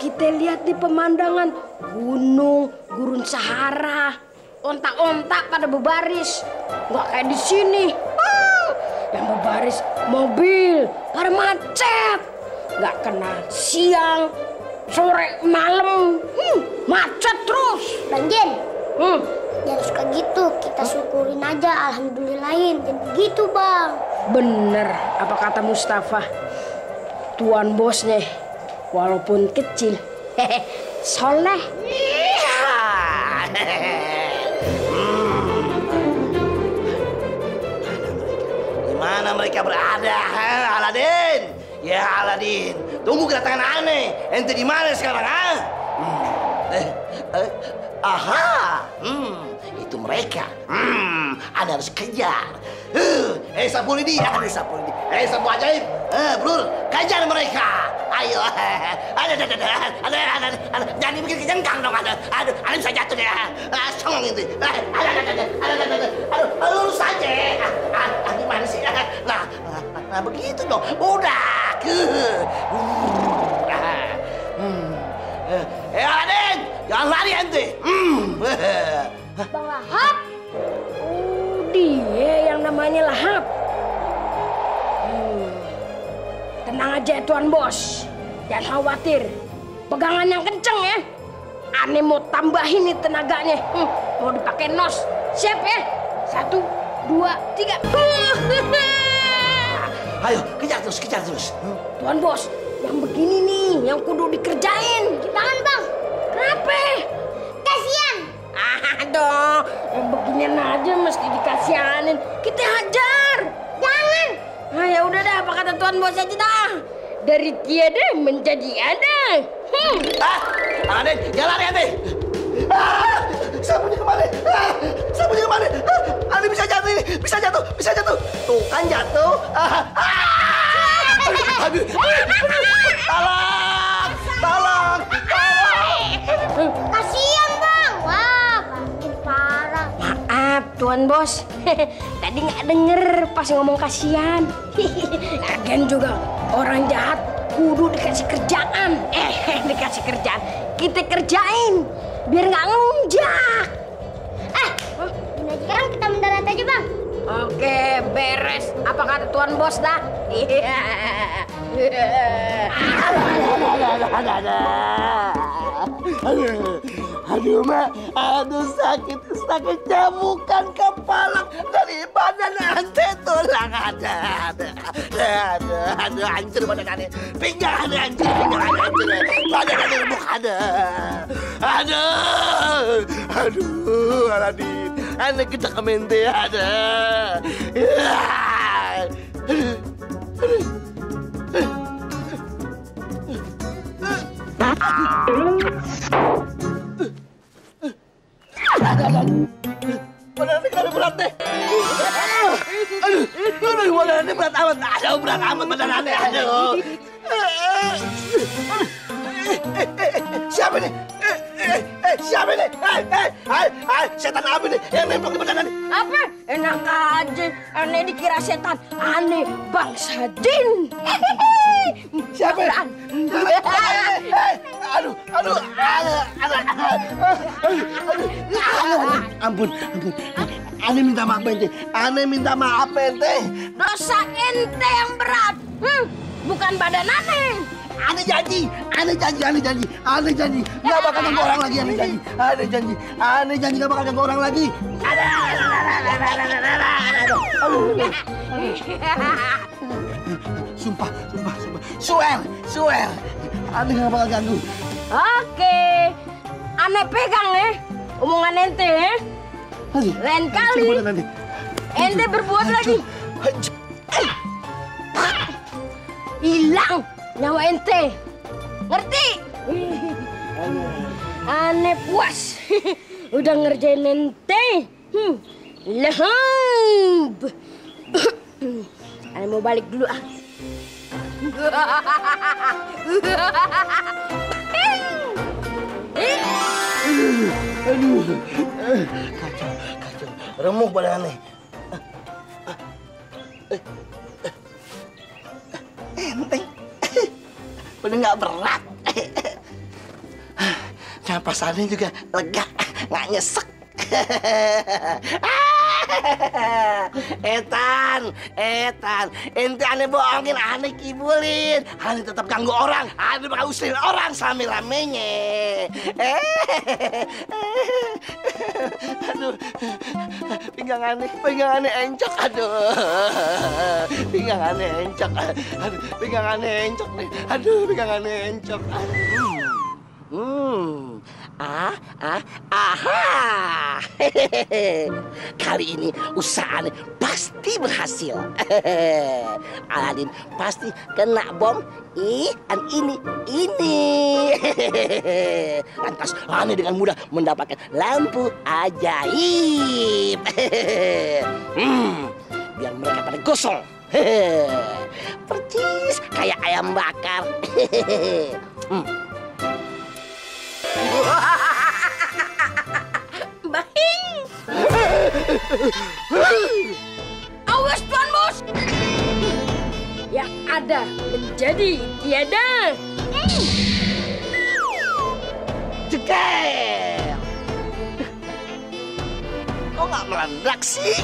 kita lihat di pemandangan gunung, gurun Sahara, ontak-ontak pada berbaris. Nggak kayak di sini. Ah, yang berbaris mobil, pada macet. Nggak kena siang, sore, malam. Hmm, macet terus. Bang Jen, Hmm, jangan suka gitu. Kita syukurin aja, alhamdulillahin. Jangan begitu, Bang. bener apa kata Mustafa. Tuan bosnya, walaupun kecil, hehe, soleh. Di mana mereka berada, ha, Aladin? Ya Aladin, tunggu kedatangan aneh. Ente di mana sekarang, ha? Hmm. Eh, eh, aha, hmm, itu mereka. Hmm, Anda harus kejar. Uh, eh, sapu lidi, ada sapu lidi. Eh, sapu ajaib. Eh, blur, kejar mereka. Ayo, ada, ada, ada, ada, jangan dibikin kejengkang dong, ada, aduh, ada bisa jatuh deh, ah, song itu, ada, ada, ada, ada, ada, ada, aduh, lurus saja, ah, ah, gimana sih, nah, nah, nah, begitu dong, udah, ah, hmm, eh, Aden, jangan lari ente, hmm, Bang Lahap, Oh, dia yang namanya Lahap. Tenang aja Tuan Bos. Jangan khawatir. Pegangan yang kenceng ya. Aneh mau tambahin nih tenaganya. Hmm, mau dipakai nos. Siap ya? Satu, dua, tiga. ayo, kejar terus, kejar terus, Tuan Bos, yang begini nih, yang kudu dikerjain. jangan Bang. Kenapa? Kasian. Aduh, yang beginian aja mesti dikasihanin. Kita hajar. Jangan. Nah ya udah dah, apa kata Tuan Bos aja dah. Dari tiada menjadi ada. Hmm. ah, Aden, jangan lari ah, sapunya ke mana, ah, sapunya ke mana, ah, Ane bisa jatuh ini, bisa jatuh, bisa jatuh, tuh kan jatuh, ah, ah, aduh, aduh, aduh, tolong, tolong, tolong. Kasian Bang. Wah, makin parah. Maaf Tuan Bos, tadi nggak denger pas ngomong kasihan. Lagian juga orang jahat kudu dikasih kerjaan. Eh, dikasih kerjaan, kita kerjain biar nggak ngelunjak. Eh, ini aja sekarang kita mendarat aja Bang. Oke, beres. Apa kata Tuan Bos dah? Iya. Aduh, Ma. Aduh, sakit. Sakitnya bukan kepala dari badan ante tulang ada. Aduh, aduh, aduh, hancur badan ane. Pinggang ane hancur, pinggang ane hancur. Badan ane remuk ada. Aduh, aduh, Aladin. Ane kita kemente ada. Ya. Badan ane kada berat deh. Aduh, aduh, berat amat. Aduh, berat amat badan ane. Aduh. Siapa ini? Eh, siapa ini? Eh, eh, eh, setan apa ini yang nempel di badan ane? Apa? Enak aja. Aneh dikira setan. Aneh bangsa jin. Siapa? Aduh, aduh, aduh, aduh, aduh, ampun, ampun. Ane minta maaf ente. Ane minta maaf ente. Dosa ente yang berat. Hmm, bukan badan ane. Ane janji, ane janji, ane janji, ane janji. Gak bakal ganggu orang lagi, ane janji. Ane janji, ane janji gak bakal ganggu orang lagi. Sumpah, sumpah, sumpah. Suel, suel. Ane gak bakal ganggu. Oke. Ane pegang ya. Eh. Omongan ente ya. Aduh. Lain kali ane. ente berbuat lagi. Hancur. Hilang nyawa ente. Ngerti? Aneh puas. Udah ngerjain ente. Hmm. Lehab. Aneh mau balik dulu ah. Aduh. Eh, Kacau, kacau. Remuk badan aneh. Enteng. Udah nggak berat. Napasannya juga lega, nggak nyesek. Etan, Etan, ente aneh bohongin, aneh kibulin, aneh tetap ganggu orang, aneh bakal usilin orang sambil ramenya. aduh, pinggang aneh, pinggang aneh encok, aduh, pinggang aneh encok, aduh, pinggang aneh encok nih, aduh, pinggang aneh encok, aduh. Hmm, ah, ah, aha. Kali ini usaha aneh pasti berhasil. Aladin pasti kena bom. Ih, an ini, ini. Lantas aneh dengan mudah mendapatkan lampu ajaib. Hmm, biar mereka pada gosong. Percis kayak ayam bakar. Hmm. Bahing! Awas Tuan Bos! Yang ada menjadi tiada. Jeger! Kok nggak meledak sih?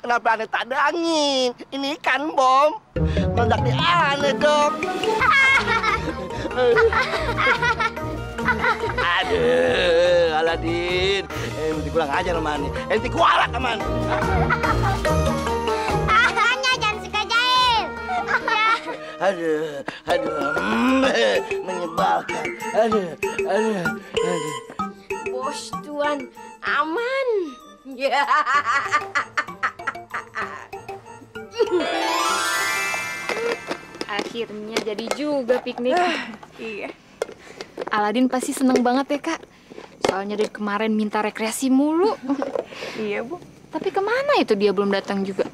Kenapa ada angin? Ini kan bom. Meledak di aneh dong. Aduh, Aladin. Enti kurang ajar sama aneh. Enti kualat sama aneh. Hanya jangan suka jahil. Aduh, aduh, mm, menyebalkan. Aduh, aduh, aduh. Bos Tuan aman. Ya. Akhirnya jadi juga piknik. iya. Aladin pasti seneng banget ya kak. Soalnya dari kemarin minta rekreasi mulu. iya bu. Tapi ke mana itu dia belum datang juga?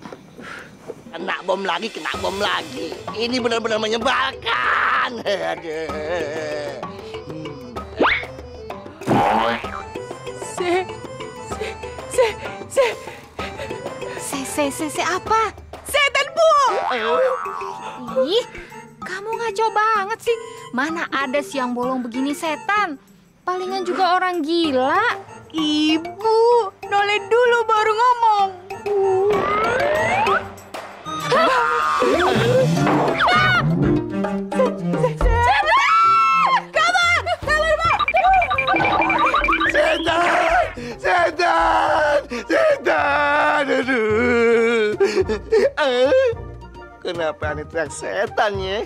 Kena bom lagi, kena bom lagi. Ini benar-benar menyebalkan. Aduh. Se, se, se, se, se, se, se apa? Ih, kamu ngaco banget sih. Mana ada siang bolong begini setan? Palingan juga orang gila. Ibu, noleh dulu baru ngomong. Kenapa ini teriak setan ya?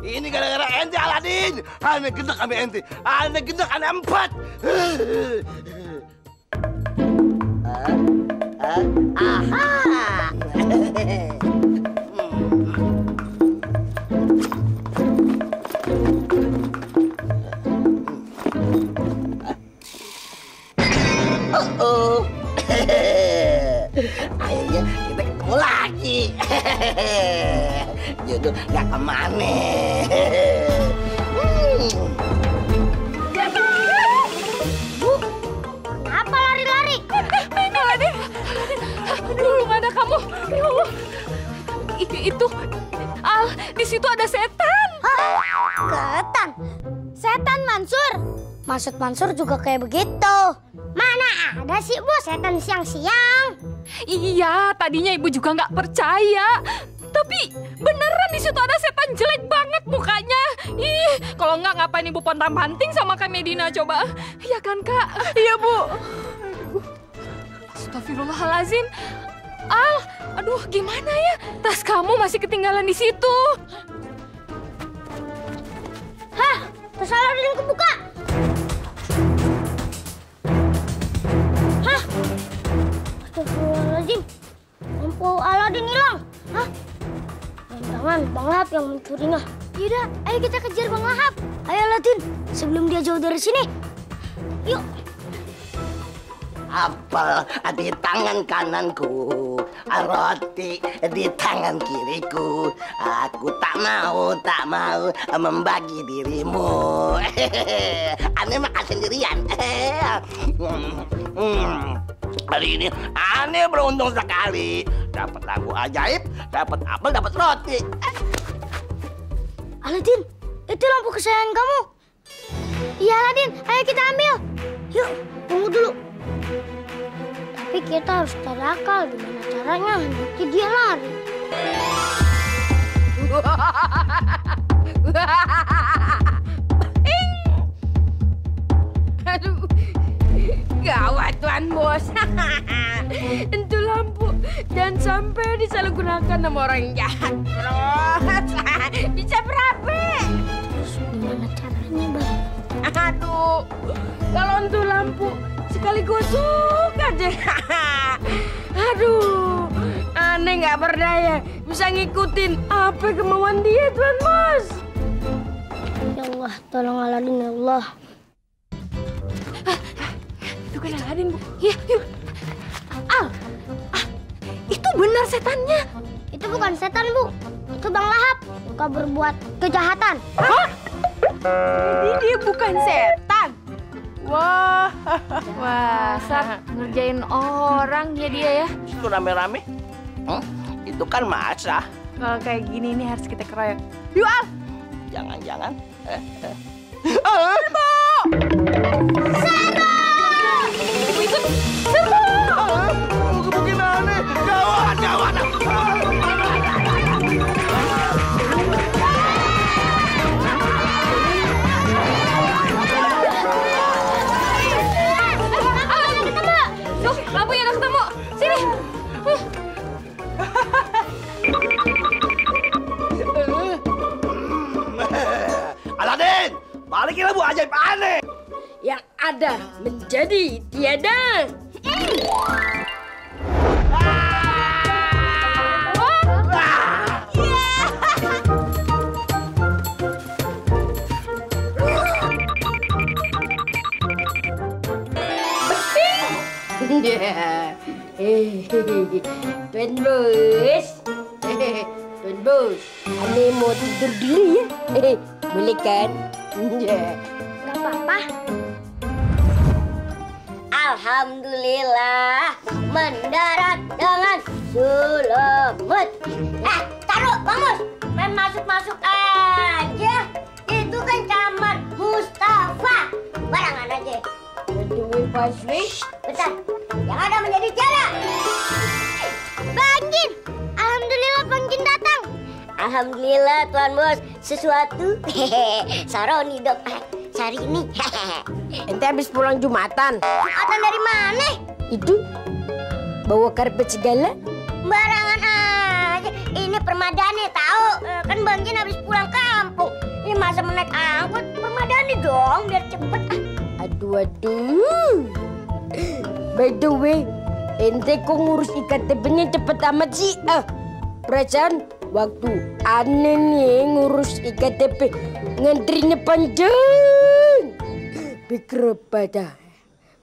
Ini gara-gara ente Aladin. Aneh gendek kami ente. Aneh gendek aneh empat. Ah, aha. Ketemu lagi. Jodoh gak ke mana. Hmm. Bu, kenapa lari-lari? Aladin, aduh, mana kamu? Ya Allah. I- itu, Al, di situ ada setan. Ketan. Setan Mansur. Maksud Mansur juga kayak begitu. Mana ada sih bu setan siang-siang? Iya, tadinya ibu juga nggak percaya. Tapi beneran di situ ada setan jelek banget mukanya. Ih, kalau nggak ngapain ibu pontang panting sama Kak Medina coba? Iya kan kak? Iya bu. Aduh. Astagfirullahalazim. Al, aduh gimana ya? Tas kamu masih ketinggalan di situ. Hah, terus Aladin kebuka. Lampu Aladin hilang. Hah? Jangan Bang Lahap yang mencurinya. Yaudah, ayo kita kejar Bang Lahap. Ayo Aladin, sebelum dia jauh dari sini. Yuk. Apel di tangan kananku, roti di tangan kiriku. Aku tak mau, tak mau membagi dirimu. Aneh makan sendirian. Hari ini aneh beruntung sekali. Dapat lampu ajaib, dapat apel, dapat roti. Aladin, itu lampu kesayangan kamu. Iya Aladin, ayo kita ambil. Yuk, tunggu dulu. Tapi kita harus cari akal gimana caranya nanti dia lari. Aduh, gawat tuan bos. Itu lampu dan sampai disalahgunakan sama orang jahat. Bros, bisa berapa? Terus gimana caranya, Bang? Aduh, kalau untuk lampu sekali gosok aja. Aduh, aneh nggak berdaya bisa ngikutin apa kemauan dia tuan bos. Ya Allah, tolong Aladin ya Allah. Itu kan Aladin, Bu. Ya, yuk. Al, ah, itu benar setannya. Itu bukan setan, Bu. Itu Bang Lahap. Suka berbuat kejahatan. Jadi dia bukan setan. Wah, wah, saat ngerjain orang ya dia ya. Itu rame-rame. Hmm? Itu kan masa. Kalau kayak gini ini harus kita keroyok. Yuk, Al. Jangan-jangan. Eh, eh. Ikut tiada. Tuan bos, Tuan bos, aneh mau tidur dulu ya. Boleh kan? Gak Alhamdulillah mendarat dengan selamat. Eh, taruh, Bamus. Main masuk-masuk aja. Itu kan kamar Mustafa. Barangan aja. Aduh, Paswi. Bentar, yang ada menjadi tiada. Bangin. Alhamdulillah Bangin datang. Alhamdulillah Tuan Bos, sesuatu. Saroni dong. Eh, Sari ini. Ente habis pulang Jumatan. Jumatan dari mana? Itu bawa karpet segala. Barangan aja. Ini permadani tahu. Eh, Kan Bang Jin habis pulang kampung. Ini masa menaik angkot permadani dong biar cepet. Ah, Aduh, aduh. By the way, ente kok ngurus iktp-nya cepet amat sih? Ah, perasaan waktu aneh nih ngurus iktp ngantrinya panjang. Pikir pada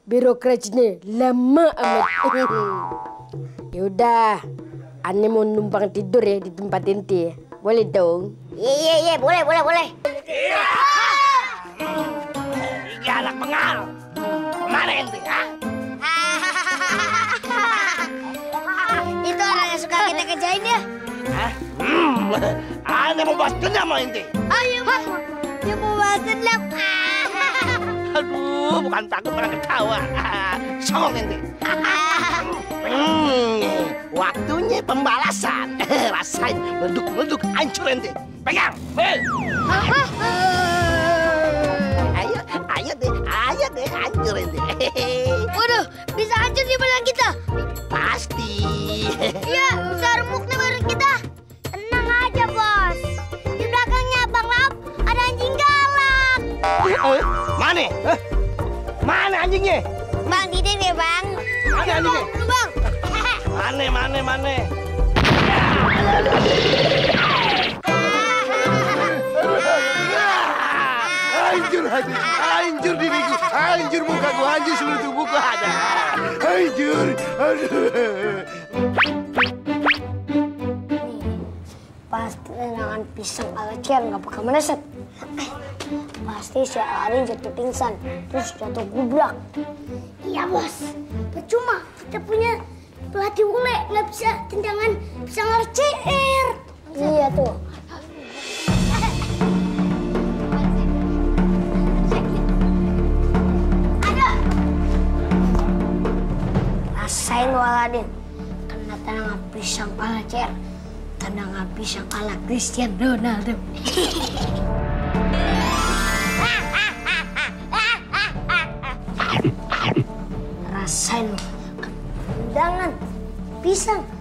birokrasinya lama amat. Yaudah, aneh mau numpang tidur ya di tempat ya. Boleh dong? Iya iya iya boleh boleh boleh. Tiga anak bengal. Ke mana ente? ah? Itu orang yang suka kita kerjain ya. Hah? Hmm, aneh mau balas dendam sama ente. Ayo bang. Dia mau balas dendam. Aduh, bukan takut malah ketawa. Songong ente. Hmm, waktunya pembalasan. Rasain meleduk-meleduk hancur ente. Pegang. Hei. Mana? Hah? Mana anjingnya? Bang Didin ya bang. Mana anjingnya? Lu, Bang. Mana, mana, mana? Hancur hati, hancur diriku, hancur mukaku, hancur seluruh tubuhku ada. Hancur, aduh. Pasti tendangan pisang ala Cian nggak bakal meleset. Pasti si Aladin jatuh pingsan, terus jatuh gubrak. Iya bos, Percuma kita punya pelatih ule nggak bisa tendangan bisa ngercer. Iya tuh. Rasain Waladin kena tendangan pisang pala cer tendangan pisang ala Cristiano Ronaldo. Rasain lu